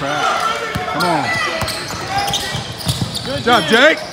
Come on. Good job, Jake.